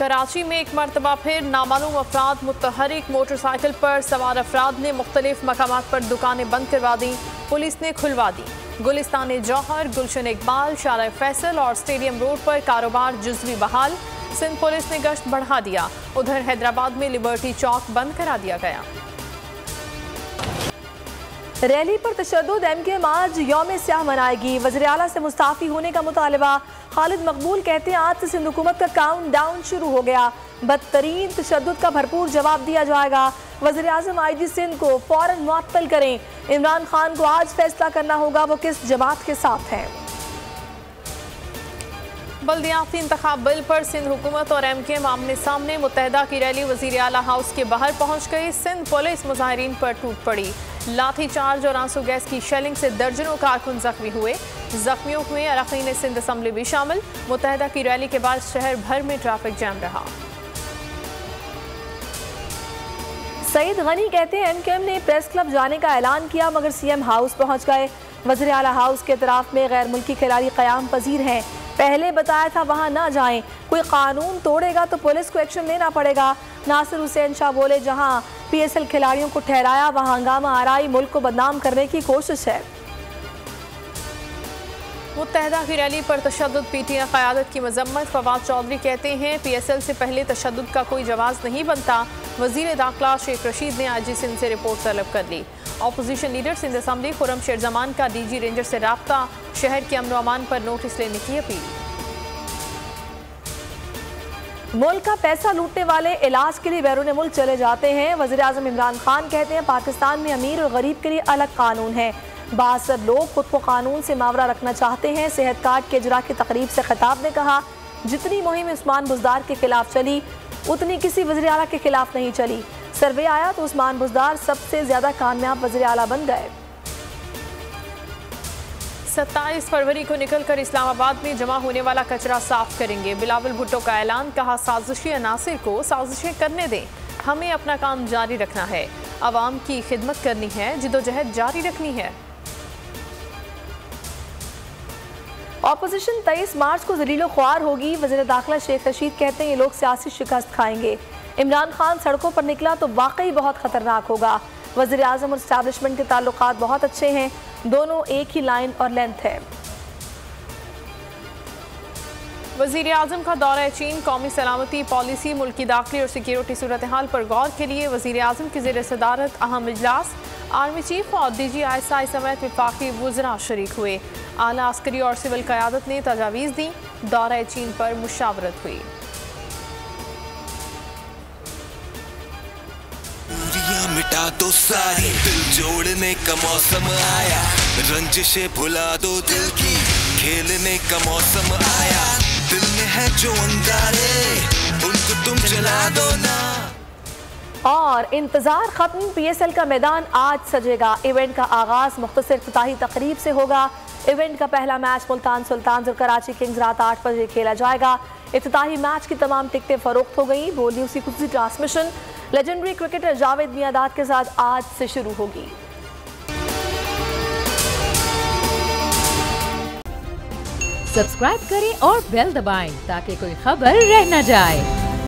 कराची में एक मरतबा फिर नामालूम अफराद मुतहरिक मोटरसाइकिल पर सवार अफराद ने मुख्तलिफ़ मकाम पर दुकानें बंद करवा दी। पुलिस ने खुलवा दी। गुलिस्तान जौहर, गुलशन इकबाल, शारा फैसल और स्टेडियम रोड पर कारोबार जुजवी बहाल। सिंध पुलिस ने गश्त बढ़ा दिया। उधर हैदराबाद में लिबर्टी चौक बंद करा दिया गया। रैली पर तशद एम के एम आज योम स्याह मनाएगी। वजर अला से मुस्ताफ़ी होने का मुतालबा। खालिद मकबूल कहते हैं, आज से सिंध हुकूमत का काउंट डाउन शुरू हो गया। बदतरीन तशद का भरपूर जवाब दिया जाएगा। वजर अजम आई जी सिंध को फ़ौरन मुअत्तल करें। इमरान खान को आज फैसला करना होगा, वो किस जमात के साथ हैं? बल्दियाती इंतखब बिल पर सिंध हुकूमत और एम के एम आमने सामने मुतहदा की रैली वज़ीर अला हाउस के बाहर पहुँच गई। सिंध पुलिस मुजाहरीन पर टूट पड़ी। लाठी चार्ज और आँसू गैस की शेलिंग से दर्जनों कारकुन जख्मी हुए। जख्मियों में अरकान सिंध असम्बली भी शामिल। मुतहदा की रैली के बाद शहर भर में ट्रैफ़िक जैम रहा। सईद गनी कहते हैं एम के एम ने प्रेस क्लब जाने का ऐलान किया, मगर सी एम हाउस पहुँच गए। वजर अला हाउस के तरफ़ में गैर मुल्की खिलाड़ी क्याम पजीर हैं। पहले बताया था वहाँ ना जाएँ। कोई कानून तोड़ेगा तो पुलिस को एक्शन लेना पड़ेगा। नासिर हुसैन शाह बोले, जहाँ पीएसएल खिलाड़ियों को ठहराया, वहाँ हंगामा आराई मुल्क को बदनाम करने की कोशिश है। मुतहदा की रैली पर तशद पी टी क़्यादत की मजम्मत, फवाद चौधरी कहते हैं पी एस एल से पहले तशद का कोई जवाब नहीं बनता। वज़ीर दाखिला शेख रशीद ने आज सिंध से रिपोर्ट तलब कर ली। Opposition leader Sindh assembly Khurram Sher Zaman का डी जी रेंजर से रबता, शहर के अमन अमान पर नोटिस लेने की अपील। मुल्क का पैसा लूटने वाले इलाज के लिए बैरून मुल्क चले जाते हैं। वज़ीर अजम इमरान खान कहते हैं, पाकिस्तान में अमीर और गरीब के लिए अलग कानून है। बासर लोग खुद को कानून से मावरा रखना चाहते हैं। सेहत कार्ड के इजरा की तकरीब से खिताब ने कहा, जितनी मुहिम उस्मान बुजदार के खिलाफ चली, उतनी किसी वजी अला के खिलाफ नहीं चली। सर्वे आया तो उस्मान बुजदार सबसे ज़्यादा कामयाब वजी अला बन गए। सत्ताईस फरवरी को निकलकर इस्लामाबाद में जमा होने वाला कचरा साफ़ करेंगे। बिलावल भुट्टो का ऐलान, कहा, साजिशी अनासर को साजिशें करने दें। हमें अपना काम जारी रखना है। आवाम की खिदमत करनी है, जिदोजहद जारी रखनी है। ऑपोजिशन तेईस मार्च को जलीलो ख्वार होगी। वज़ीर दाखिला शेख रशीद कहते हैं, ये लोग सियासी शिकस्त खाएँगे। इमरान खान सड़कों पर निकला तो वाकई बहुत खतरनाक होगा। वज़ीर अजम और स्टैब्लिशमेंट के ताल्लुक बहुत अच्छे हैं। दोनों एक ही लाइन और लेंथ है। वज़ीर अजम का दौरा चीन कौमी सलामती पॉलिसी, मुल्की दाखिली और सिक्योरिटी सूरत हाल पर गौर के लिए वज़ीर अजम की जेर सदारत अहम इजलास। आर्मी चीफ और D G I S I समेत विफाकी वजरा शरीक हुए। आला अस्करी और सिविल क्यादत ने तजावीज़ दी। दौरा चीन पर मुशावरत हुई। मिटा दो सारी दिल जोड़ने का मौसम आया। रंजिशे भुला दो दिल की खेलने का मौसम आया। दिल में है जो अंगारे उनको तुम जला दो ना। और इंतज़ार खत्म पीएसएल का मैदान आज सजेगा। इवेंट का आगाज़ मुख्तर इफ्ताही तकरीब से होगा। इवेंट का पहला मैच मुल्तान सुल्तान और कराची किंग्स रात आठ बजे खेला जाएगा। इफ्ताही मैच की तमाम टिकटें फरोख्त हो गई। बोली उसी खुशी transmission. Legendary cricketer Javed Miandad के साथ आज से शुरू होगी। सब्सक्राइब करें और बेल दबाएँ ताकि कोई खबर रह न जाए।